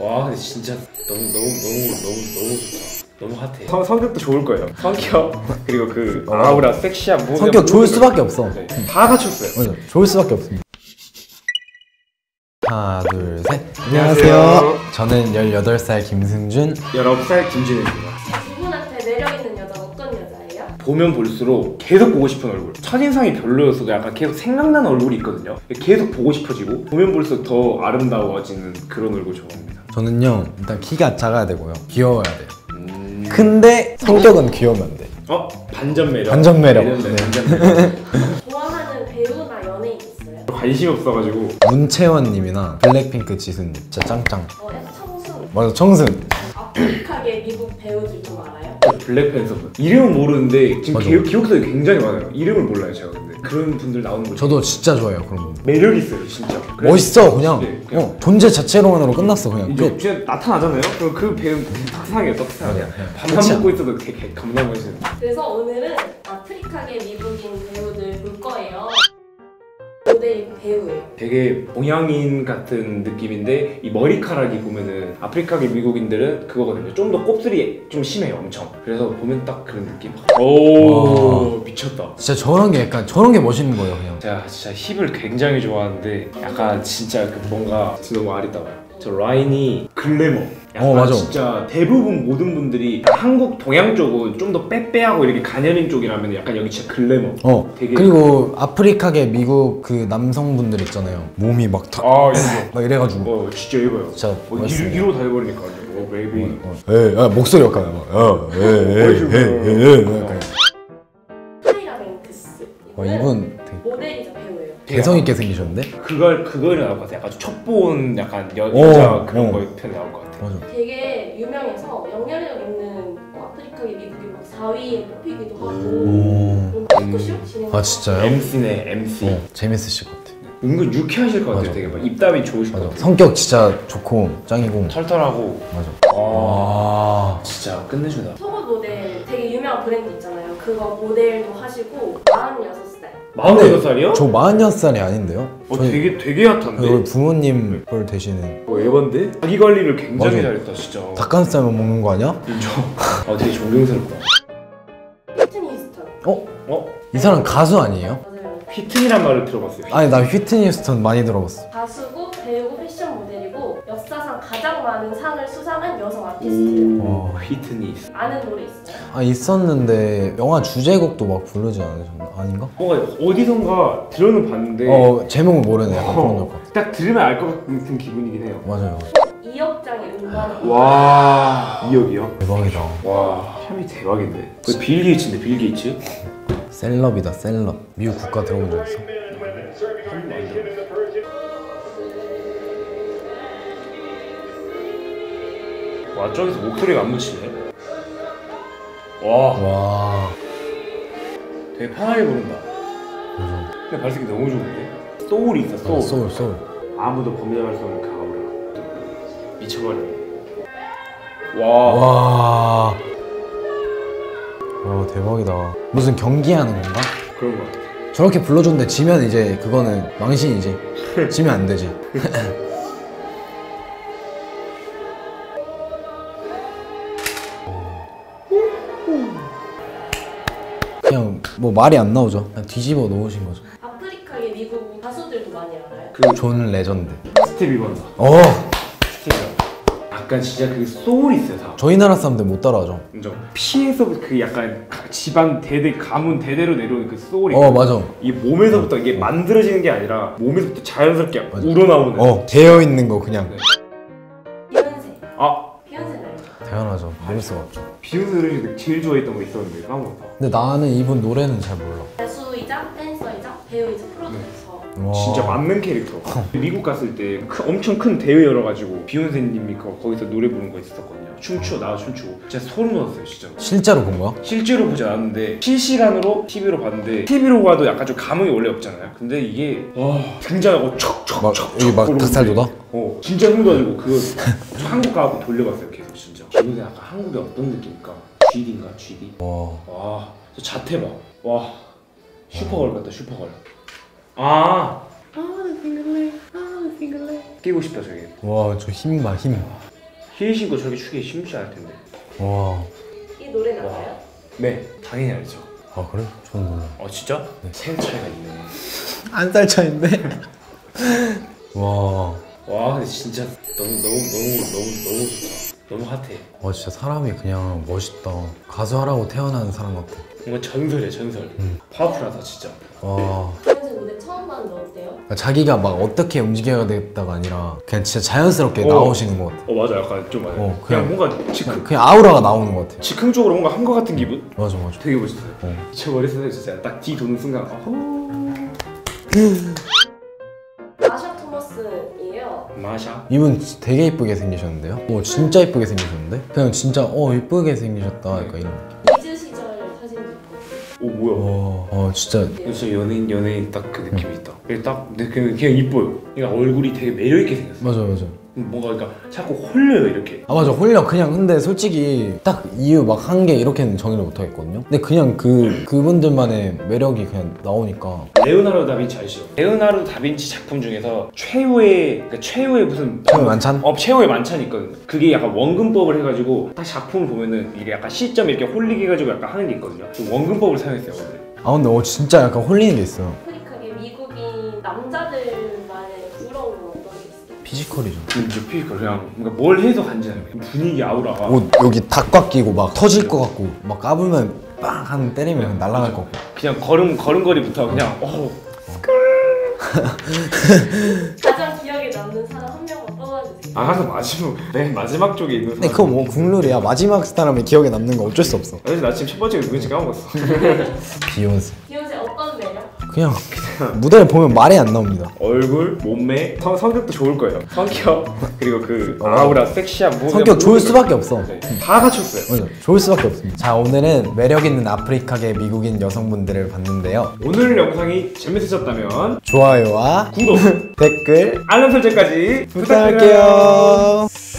와 근데 진짜 너무 너무 너무 너무 너무 좋다. 너무 핫해. 성, 성격도 좋을 거예요. 성격 그리고 그 아우라 섹시한 뭐 성격 좋을 수밖에 없어. 네, 다 갖췄어요. 맞아. 좋을 수밖에 없습니다. 하나, 둘, 셋. 안녕하세요. 안녕하세요. 저는 18살 김승준. 19살 김진우입니다. 두 분한테 매력 있는 여자 어떤 여자예요? 보면 볼수록 계속 보고 싶은 얼굴. 첫인상이 별로였어도 약간 계속 생각나는 얼굴이 있거든요. 계속 보고 싶어지고 보면 볼수록 더 아름다워지는 그런 얼굴 좋아합니다. 저는요, 일단 키가 작아야 되고요. 귀여워야 돼요. 음... 근데 성격은 귀여우면 안 돼. 어? 반전 매력. 반전 매력. 네, 네. 반전 매력. 좋아하는 배우나 연예인 있어요? 관심 없어가지고 문채원님이나 블랙핑크 지수님. 진짜 짱짱. 어, 약간 청순 맞아, 청순. 아프리카계 미국 배우들 좀 알아요? 블랙팬서 이름은 모르는데 지금 맞아. 기억, 기억들이 굉장히 많아요. 이름을 몰라요 제가 근데 그런 분들 나오는 거 저도 진짜 좋아해요, 그런 분. 매력 있어요 진짜. 그래서 멋있어, 그냥. 네, 그냥 어, 존재 자체로만으로 끝났어, 그냥. 이제 끝. 그냥 나타나잖아요. 그럼 그 배우 특상이야. 맞아, 그냥 밥만 끝이야. 먹고 있어도 되게 감당 멋있는. 그래서 오늘은 아프리카계 미국인 배우들 볼 거예요 모델이고 배우예요 되게 동양인 같은 느낌인데 이 머리카락이 보면은 아프리카계 미국인들은 그거거든요. 좀 더 곱슬이 좀 심해요, 엄청. 그래서 보면 딱 그런 느낌. 오 미쳤다. 진짜 저런 게 약간, 저런 게 멋있는 거예요, 그냥. 제가 진짜 힙을 굉장히 좋아하는데 약간 진짜 그 뭔가 진짜 너무 아리따워요. 저 라인이 글래머. 약간 어, 맞아. 진짜 대부분 모든 분들이 한국 동양 쪽은 좀 더 빼빼하고 이렇게 가녀린 쪽이라면 약간 여기 진짜 글래머. 어, 되게- 그리고 아프리카계 미국 그 남성분들 있잖아요. 몸이 막 다, 아 이거. 막 이래가지고. 어 진짜 예뻐요. 진짜 어, 멋있습니다. 뒤로 다 해버리니까. oh baby. 에, 아, 목소리 약간 막, 어, 에, 에, 에, 에, 에, 약간. 어, 이분 되게 모델이자 배우예요 개성 있게 생기셨는데? 그걸 그거를 나올 것 같아. 약간 첩보온 약간 여, 어, 여자 그런 어. 거 편이 나올 것 같아. 맞아. 되게 유명해서 영향력 있는 뭐 아프리카계 미국인 막 4위에 뽑히기도 하고 오. 토크쇼 진행 아 진짜요? MC네 MC. 어, 재밌으실 것 같아. 은근 유쾌하실 것 같아요. 맞아. 되게 막 입담이 좋으실 것 맞아. 같아요. 성격 진짜 좋고 짱이고. 털털하고. 맞아. 아 아. 진짜 끝내준다. 유명한 브랜드 있잖아요 그거 모델도 하시고 46살 46살이요? 저 46살이 아닌데요? 어, 저희 되게 되게 핫한데. 우리 부모님 걸 대신에 어, 에반데? 자기 관리를 굉장히 맞아. 잘했다 진짜. 닭가슴살만 먹는 거 아니야? 인정. 아 되게 존경스럽다. 휘트니 휴스턴 어? 어? 이 사람 가수 아니에요? 맞아요 휘튼이란 말을 들어봤어요. 아니 나 휘트니 휴스턴 많이 들어봤어. 가수고 배우고 패션 모델이고 역사상 가장 많은 상을 수상한 여성 아티스트예요 오 휘트니. 아는 노래 있어요? 아 있었는데 영화 주제곡도 막 부르지 않으셨나? 아닌가? 뭔가 어디선가 들어는 봤는데 어 제목을 모르네. 약간 그런 것 같아. 딱 들으면 알 것 같은 기분이긴 해요. 맞아요. 2억장의 음반 와 2억이요? 대박이다. 와 삶이 대박인데. 그 빌 게이츠인데 빌 게이츠? 셀럽이다 셀럽. 미국 국가 들어본 적 있어? 와 저기서 목소리가 안 묻히네. 와 와. 되게 편하게 부른다. 맞아. 근데 발색이 너무 좋은데? 소울이 있어 소울. 아, 소울 소울. 아무도 범접할 수 없는 그 아우라. 미쳐버려. 와. 와. 와 대박이다. 무슨 경기하는 건가? 그런 거 같아. 저렇게 불러줬는데 지면 이제 그거는 망신이지. 지면 안 되지. 뭐 말이 안 나오죠. 그냥 뒤집어 놓으신 거죠. 아프리카의 미국 가수들도 많이 알아요? 그존 레전드. 스티비 원더. 어. 스티비 원더. 약간 진짜 그 soul이 있어요 다. 저희 나라 사람들 못 따라하죠. 인정. 피에서 그 약간 가- 집안 대대 가문 대대로 내려오는 그 soul이. 어 맞아. 이 몸에서부터 이게 만들어지는 게 아니라 몸에서부터 자연스럽게 맞아. 우러나오는. 어 되어 있는 거 그냥. 비욘세 아 비욘세는 알죠? 당연하죠. 모를 수가 없죠. 비욘세를 제일 좋아했던 거 있었는데 까먹었다. 근데 나는 이분 노래는 잘 몰라. 가수이자 댄서이자 배우이자 프로듀서 와. 진짜 만능 캐릭터. 미국 갔을 때 크- 엄청 큰 대회 열어가지고 비욘세님이 거- 거기서 노래 부르는 거 있었거든요. 춤추어 나와 춤추고 진짜 소름 돋았어요 진짜. 실제로 본 거야? 실제로 보지 않았는데 실시간으로 TV로 봤는데 TV로 봐도 약간 좀 감흥이 원래 없잖아요. 근데 이게 와 등장하고 막 척척척 여기 막 닭살 돋아? 어 진짜 흥도가지고 그거 한국 가고 돌려봤어요 비욘세 약간 한국에 어떤 느낌일까? GD인가 GD? 와. 와, 저 자태 봐. 와, 슈퍼걸 같다, 슈퍼걸. 아, 아, 핑글레, 아, 핑글레. 끼고 싶다 저게. 와 저힘봐 힘. 힐 신고 저렇게 추기 쉽지 않을 텐데. 와. 이 노래 나와요? 네, 당연히 알죠. 아 그래? 저는 몰라. 어 진짜? 세 차이가 있네. 한살 차인데. 와. 와, 근데 진짜 너무 너무 너무 너무 너무 좋다. 너무 핫해. 와 진짜 사람이 그냥 멋있다. 가수 하라고 태어난 사람 같아. 뭔가 전설이야 전설. 파워풀하다 진짜. 와. 김현재 무대 처음 봤는데 어때요? 그러니까 자기가 막 어떻게 움직여야 되겠다가 아니라 그냥 진짜 자연스럽게 어. 나오시는 것 같아. 어 맞아, 약간 좀 맞아. 어, 그냥, 그냥- 뭔가 즉흥 그냥 아우라가 나오는 것 같아. 즉흥적으로 뭔가 한 것 같은 기분. 맞아 맞아. 되게 멋있어요. 어. 제 머릿속에 진짜 딱 뒤 도는 순간 어허. 마샤. 이분 지- 되게 이쁘게 생기셨는데요? 오 진짜 이쁘게 생기셨는데? 그냥 진짜 어 이쁘게 생기셨다 약간 이런 느낌. 리즈 시절 사진도 있고. 오 뭐야? 와, 어 진짜 진짜 연예인 연예인 딱 그 느낌이 있다. 그게 딱 근데 그냥 그냥 이뻐요. 그냥 얼굴이 되게 매력 있게 생겼어. 맞아 맞아. 뭔가 그러니까 자꾸 홀려요 이렇게. 아 맞아 홀려 그냥 근데 솔직히 딱 이유 막 한 개 이렇게는 정의를 못 하겠거든요. 근데 그냥 그 그분들만의 매력이 그냥 나오니까 레오나르도 다빈치 아시죠? 레오나르도 다빈치 작품 중에서 최후의 그러니까 최후의 무슨 처음 만찬? 어 최후의 만찬이 있거든. 그게 약간 원근법을 해가지고 딱 작품을 보면은 이게 약간 시점 이렇게 홀리게 해가지고 약간 하는 게 있거든요. 그 원근법을 사용했어요 오늘. 아 근데 어 진짜 약간 홀리는 게 있어요. physical이죠. 진짜 physical 그냥 뭔가 뭘 해도 간지나요. 분위기 아우라가. 옷 여기 딱 꽉 끼고 막 터질 것 같고 막 까불면 빵 하는 때리면 날아갈 것 같고. 그냥 걸음 걸음걸이부터 그냥 어 가장 기억에 남는 사람 한 명만 뽑아주세요. 아 항상 마지막 맨 마지막 쪽에 있는 사람. 근데 그거 뭐 국룰이야. 마지막 사람이 기억에 남는 거 어쩔 수 없어. 사실 나 지금 첫 번째가 누군지 까먹었어. 비욘세. 그냥 무대를 보면 말이 안 나옵니다. 얼굴, 몸매, 성, 성격도 좋을 거예요. 성격 그리고 그 아우라 섹시한 모습. 성격 좋을 수밖에 없어. 네, 다 갖췄어요. 맞아. 좋을 수밖에 없습니다. 자, 오늘은 매력 있는 아프리카계 미국인 여성분들을 봤는데요. 오늘 영상이 재밌으셨다면 좋아요와 구독, 댓글 알람 설정까지 부탁드려요. 부탁할게요.